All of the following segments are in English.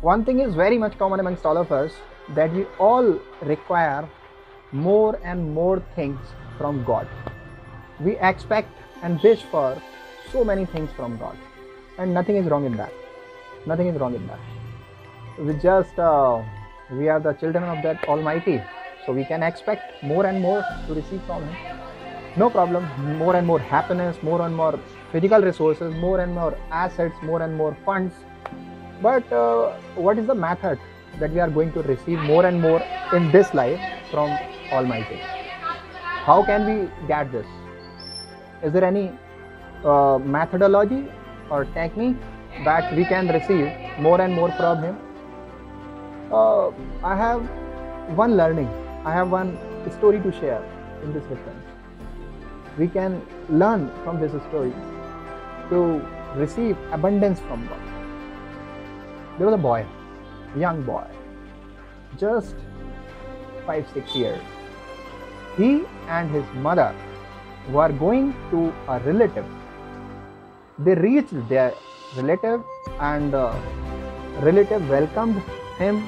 one thing is very much common amongst all of us that we all require more and more things from God. We expect and wish for so many things from God, and nothing is wrong in that. Nothing is wrong in that. We just uh, we are the children of that Almighty, so we can expect more and more to receive from Him. No problem. More and more happiness, more and more physical resources, more and more assets, more and more funds. But uh, what is the method that we are going to receive more and more in this life from Almighty? How can we get this? Is there any uh, methodology or technique that we can receive more and more from Him? Uh, I have one learning, I have one story to share in this reference. We can learn from this story to receive abundance from God. There was a boy, a young boy, just five, six years. He and his mother were going to a relative. They reached their relative, and uh, relative welcomed him,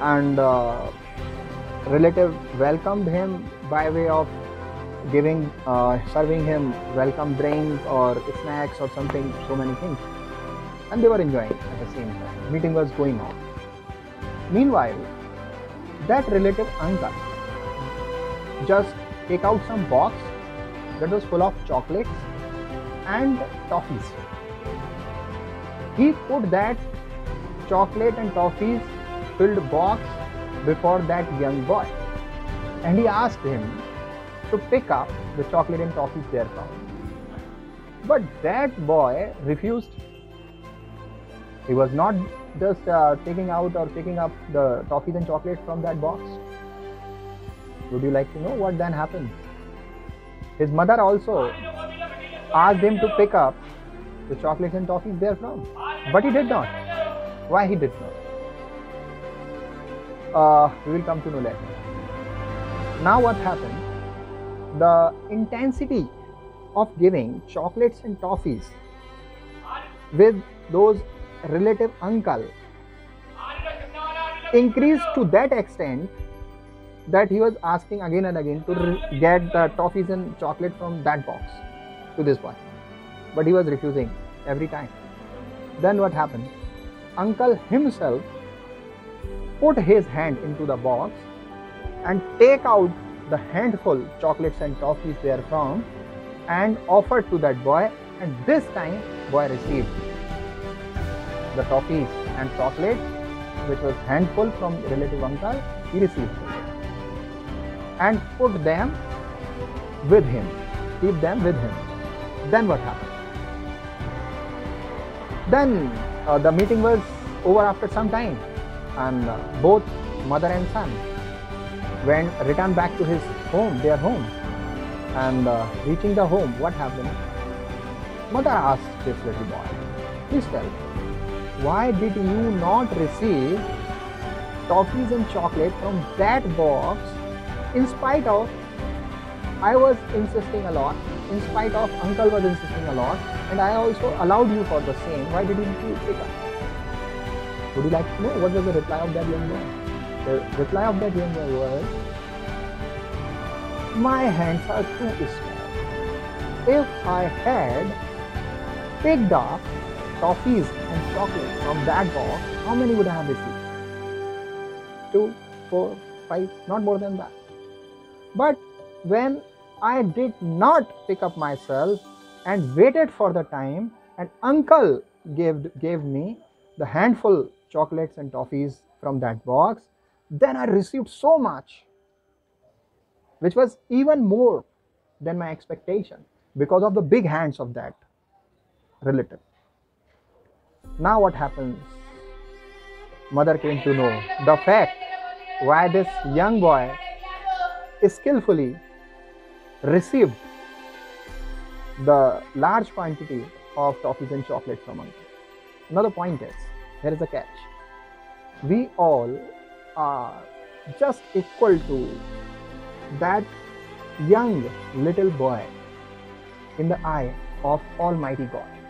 and uh, relative welcomed him by way of giving, uh, serving him welcome drink or snacks or something, so many things, and they were enjoying at the same time. Meeting was going on. Meanwhile, that relative uncle just take out some box that was full of chocolates and toffees. He put that chocolate and toffees filled box before that young boy and he asked him to pick up the chocolate and toffees therefrom. But that boy refused. He was not just uh, taking out or picking up the toffees and chocolates from that box. Would you like to know what then happened? His mother also asked him to pick up the chocolates and toffees therefrom, but he did not. Why he did not? Uh, we will come to know later. Now, what happened? The intensity of giving chocolates and toffees with those relative uncle increased to that extent that he was asking again and again to re- get the toffees and chocolate from that box to this boy but he was refusing every time. Then what happened? Uncle himself put his hand into the box and take out the handful chocolates and toffees therefrom and offered to that boy and this time boy received the toffees and chocolates which was handful from relative uncle he received and put them with him. Keep them with him. Then what happened? Then uh, the meeting was over after some time and uh, both mother and son went returned back to his home their home. And uh, reaching the home what happened? Mother asked this little boy please tell me why did you not receive toffees and chocolate from that box in spite of I was insisting a lot, in spite of uncle was insisting a lot, and I also allowed you for the same. Why didn't you pick up? Would you like to know what was the reply of that young boy? The reply of that young boy was, My hands are too small. If I had picked up toffees and chocolate from that box, how many would I have received? Two, four, five, not more than that. But when I did not pick up myself and waited for the time, and uncle gave, gave me the handful chocolates and toffees from that box, then I received so much, which was even more than my expectation because of the big hands of that relative. Now, what happens? Mother came to know the fact why this young boy skillfully received the large quantity of toffees and chocolate from uncle. Another point is here is a catch. We all are just equal to that young little boy in the eye of Almighty God.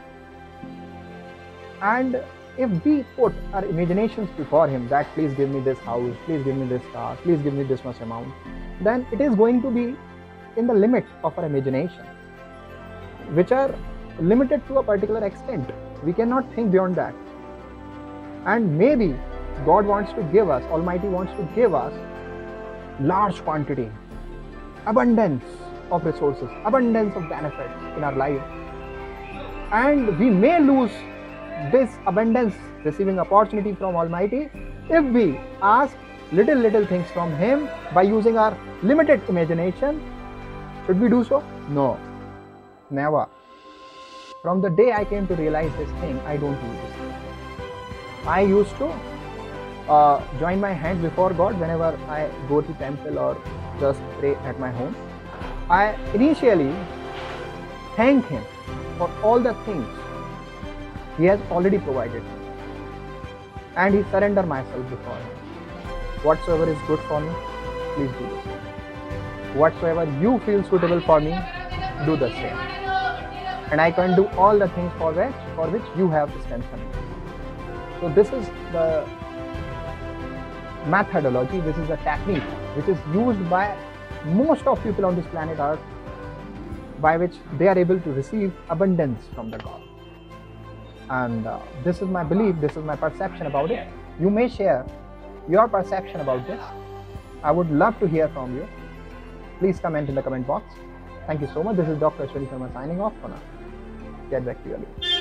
And if we put our imaginations before Him, that please give me this house, please give me this car, please give me this much amount, then it is going to be in the limit of our imagination, which are limited to a particular extent. We cannot think beyond that. And maybe God wants to give us, Almighty wants to give us large quantity, abundance of resources, abundance of benefits in our life. And we may lose this abundance, receiving opportunity from Almighty, if we ask little, little things from Him by using our limited imagination. Should we do so? No, never. From the day I came to realize this thing, I don't do this. I used to uh, join my hands before God whenever I go to temple or just pray at my home. I initially thank Him for all the things He has already provided me, and He surrender myself before Him. Whatsoever is good for me, please do the same. Whatsoever you feel suitable for me, do the same. And I can do all the things for which for which you have strengthened me. So this is the methodology, this is the technique which is used by most of people on this planet Earth by which they are able to receive abundance from the God. And uh, this is my belief, this is my perception about it. You may share your perception about this. I would love to hear from you. Please comment in the comment box. Thank you so much. This is Dr. Ashwani Sharma signing off for now. Get back to you later.